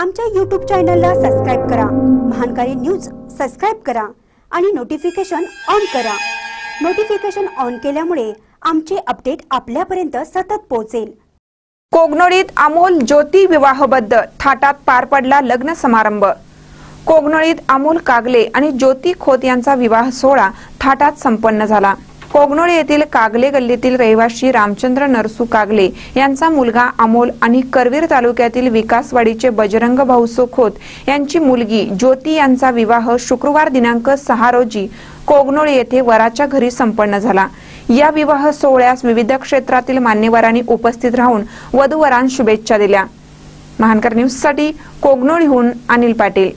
आमच्या यूट्यूब चॅनलला सबस्क्राईब करा. महानकारी न्यूज सबस्क्राईब करा आणि नोटिफिकेशन ऑन करा. नोटिफिकेशन ऑन केल्यामुळे आमचे अपडेट आपल्यापर्यंत सतत पोहोचेल. कोगनोळीत अमोल ज्योती विवाहबद्ध थाटात पार पडला लग्न समारंभ. कोगनोळीत अमोल कागले आणि ज्योती खोत यांचा विवाह सोहळा थाटात संपन्न झाला. कोगनोळ येथील कागले गल्लीतील रहिवाशी रामचंद्र नरसू कागले यांचा मुलगा अमोल आणि करवीर तालुक्यातील विकासवाडीचे बजरंग भाऊ खोत यांची मुलगी ज्योती यांचा विवाह शुक्रवार दिनांक सहा रोजी कोगनोळ येथे वराच्या घरी संपन्न झाला. या विवाह सोहळ्यास विविध क्षेत्रातील मान्यवरांनी उपस्थित राहून वधूवरांना शुभेच्छा दिल्या. महानकर न्यूजसाठी कोगनोळीहून अनिल पाटील.